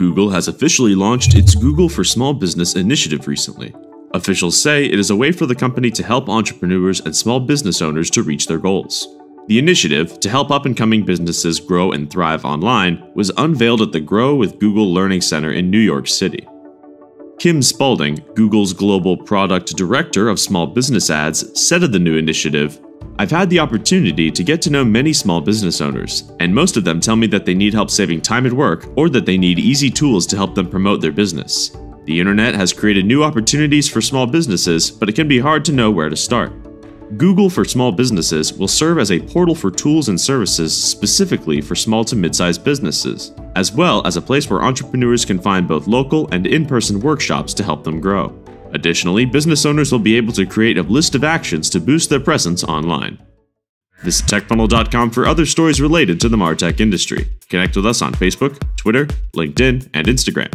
Google has officially launched its Google for Small Business initiative recently. Officials say it is a way for the company to help entrepreneurs and small business owners to reach their goals. The initiative, to help up and coming businesses grow and thrive online, was unveiled at the Grow with Google Learning Center in New York City. Kim Spalding, Google's global product director of small business ads, said of the new initiative I've had the opportunity to get to know many small business owners, and most of them tell me that they need help saving time at work or that they need easy tools to help them promote their business. The internet has created new opportunities for small businesses, but it can be hard to know where to start. Google for Small Businesses will serve as a portal for tools and services specifically for small to mid sized businesses, as well as a place where entrepreneurs can find both local and in person workshops to help them grow. Additionally, business owners will be able to create a list of actions to boost their presence online. Visit TechFunnel.com for other stories related to the MarTech industry. Connect with us on Facebook, Twitter, LinkedIn, and Instagram.